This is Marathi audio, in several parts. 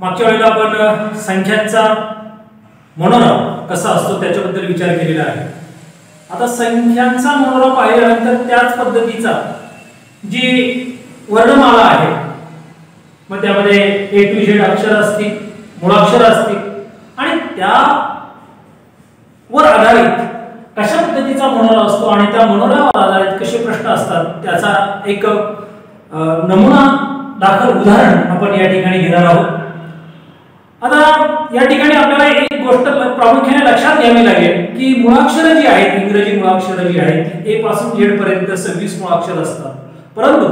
मागच्या वेळेला आपण संख्यांचा मनोराव कसा असतो त्याच्याबद्दल विचार केलेला आहे. आता संख्यांचा मनोरा पाहिल्यानंतर त्याच पद्धतीचा जी वर्णमाला आहे मग त्यामध्ये ए टू झेड अक्षर असतील मुळाक्षर असतील आणि त्या वर आधारित कशा पद्धतीचा मनोरा असतो आणि त्या मनोरावर आधारित कसे प्रश्न असतात त्याचा एक नमुना दाखल उदाहरण आपण या ठिकाणी घेणार आहोत. आता या ठिकाणी आपल्याला एक गोष्ट प्रामुख्याने लक्षात घ्यावी लागेल की मुळाक्षरं जी आहेत इंग्रजी मुळाक्षरं जी आहेत ए पासून झेड पर्यंत सव्वीस मुळाक्षर असतात. परंतु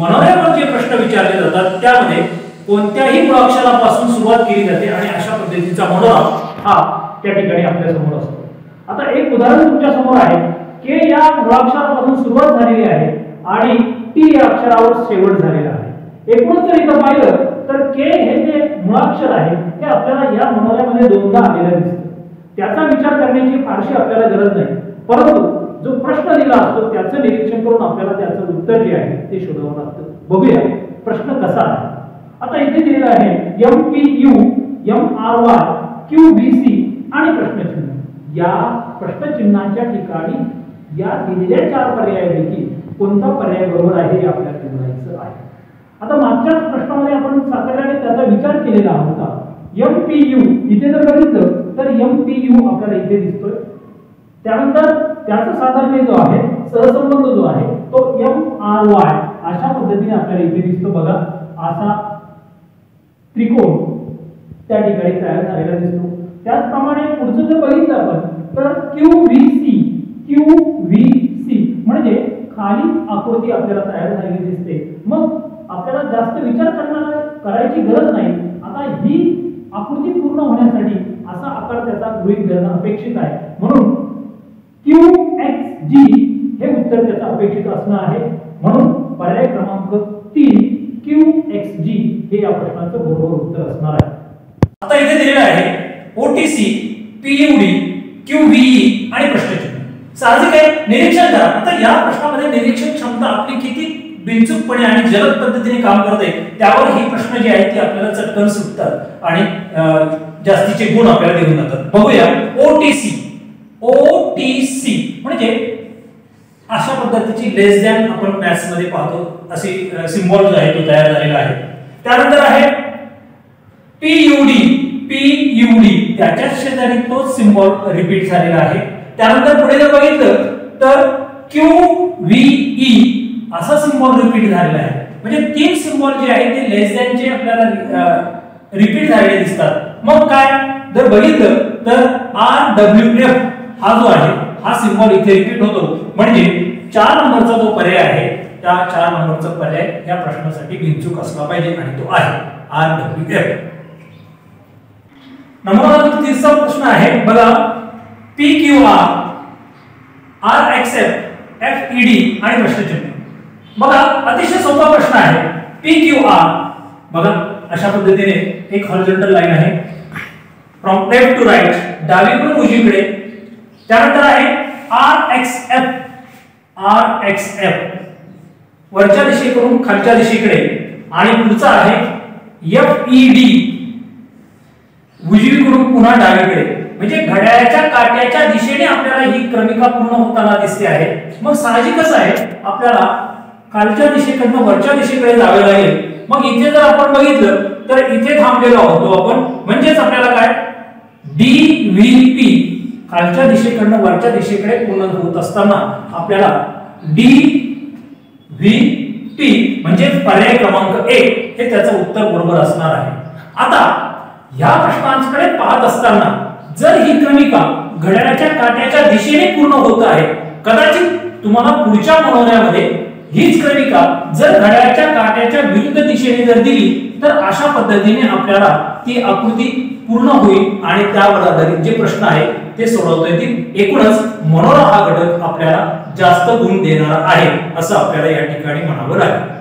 मनोऱ्यावर जे प्रश्न विचारले जातात त्यामध्ये कोणत्याही मुळाक्षरापासून सुरुवात केली जाते आणि अशा पद्धतीचा मनोरा हा त्या ठिकाणी आपल्यासमोर असतो. आता एक उदाहरण तुमच्यासमोर आहे. के या मुळाक्षरापासून सुरुवात झालेली आहे आणि टी या अक्षरावर शेवट झालेला आहे. एकूणच जर इथं पाहिलं तर के हे जे मुळाक्षर आहे हे आपल्याला या मनोऱ्यामध्ये दोनदा आलेलं दिसतं. त्याचा विचार करण्याची फारशी आपल्याला गरज नाही. परंतु जो प्रश्न दिला असतो त्याचं निरीक्षण करून आपल्याला त्याचं उत्तर जे आहे ते शोधावं लागतं. बघूया प्रश्न कसा आहे? आता इथे दिलेला आहे M P U M R Y Q B C आणि प्रश्नचिन्ह. या प्रश्नचिन्हाच्या ठिकाणी या दिलेल्या चार पर्यायापैकी कोणता पर्याय बरोबर आहे हे आपल्याला निवडायचं आहे. मागच्याच प्रश्नामध्ये आपण सातत्याने त्याचा विचार केलेला होता. एम पी यू इथे जर बघितलं तर एम पी यू आपल्याला इथे दिसतोय. त्यानंतर त्याचा साधारण जो आहे सहसंबंध जो आहे तो एम आर वाय अशा पद्धतीने आपल्याला इथे दिसतो बघा. असा त्रिकोण त्या ठिकाणी तयार झालेला दिसतो. त्याचप्रमाणे पुढचं जर बघितलं आपण तर Q V C Q V C म्हणजे खाली आकृती आपल्याला तयार झालेली दिसते. मग आपल्याला जास्त विचार करणार करायची गरज नाही. आता ही आकृती पूर्ण होण्यासाठी असा आकार त्याचा गृहित धरणं अपेक्षित आहे. म्हणून क्यू एक्स जी हे उत्तर त्याचा अपेक्षित असणार आहे. म्हणून पर्याय क्रमांक तीन क्यू एक्स जी हे या प्रश्नाचं बरोबर उत्तर असणार आहे. आता इथे दिलेलं आहे ओटीसी पीयूडी क्यूबीई आणि प्रश्नचिन्ह. साहजिक आहे निरीक्षण करा. आता या प्रश्नामध्ये निरीक्षण क्षमता आपली किती बिनचूकपणे आणि जलद पद्धतीने काम करते त्यावर हे प्रश्न जे आहेत ते आपल्याला चटकन सुटतात आणि जास्तीचे गुण आपल्याला देऊन जातात. बघूया ओटीसी ओटीसी म्हणजे अशा पद्धतीची लेस दॅन आपण मॅथ्समध्ये पाहतो असे सिम्बॉल जो आहे तो तयार झालेला आहे. त्यानंतर आहे पीयूडी पीयूडी त्याच्याच शेजारी तो सिम्बॉल रिपीट झालेला आहे. त्यानंतर पुढे जर बघितलं तर क्यू व्ही असा सिम्बॉल रिपीट झालेला आहे. म्हणजे तीन सिम्बॉल जे आहेत ते लेस दॅनचे आपल्याला रिपीट झालेले दिसतात. मग काय? जर बघितलं तर आर डब्ल्यू एफ हा जो आहे हा सिम्बॉल इथे रिपीट होतो. म्हणजे चार नंबरचा जो पर्याय आहे त्या चार नंबरचा पर्याय या प्रश्नासाठी बिनचूक असला पाहिजे आणि तो आहे आर डब्ल्यू एफ नंबर तिसरा प्रश्न आहे बघा P Q R R X F F E D आणि प्रश्नचिन्ह. बघा अतिशय सोपा प्रश्न आहे. पी क्यू आर बघा अशा पद्धतीने एक हॉरिझॉन्टल लाईन आहे. फ्रॉम लेफ्ट टू राईट डावीकडून उजवीकडे. त्यानंतर आहे R X F R X F वरच्या दिशेकडून खालच्या दिशेकडे. आणि पुढचा आहे एफ ई डी उजवीकडून पुन्हा डावीकडे. म्हणजे घड्याळाच्या काट्याच्या दिशेने आपल्याला ही क्रमिका पूर्ण होताना दिसते आहे. मग साहजिकच आहे. आपल्याला खालच्या दिशेकडनं वरच्या दिशेकडे जावे लागेल. मग इथे जर आपण बघितलं तर इथे थांबलेलो होतो आपण. म्हणजेच आपल्याला काय? डी व्ही पी खालच्या दिशेकडनं वरच्या दिशेकडे पूर्ण होत असताना आपल्याला डी व्ही टी म्हणजे पर्याय क्रमांक एक हे त्याचं उत्तर बरोबर असणार आहे. आता या प्रश्नांकडे पाहत असताना जर ही क्रमिका घड्याळाच्या काट्याच्या दिशेने पूर्ण होत आहे कदाचित तुम्हाला पुढच्या बनवण्यामध्ये हीच क्रमिका जर घड्याळाच्या काट्याच्या विरुद्ध दिशेने जर दिली तर अशा पद्धतीने आपल्याला ती आकृती पूर्ण होईल आणि त्यावर आधारित जे प्रश्न आहे ते सोडवता येतील. एकूणच मनोरा हा घटक आपल्याला जास्त गुण देणार आहे असं आपल्याला या ठिकाणी म्हणावं लागेल.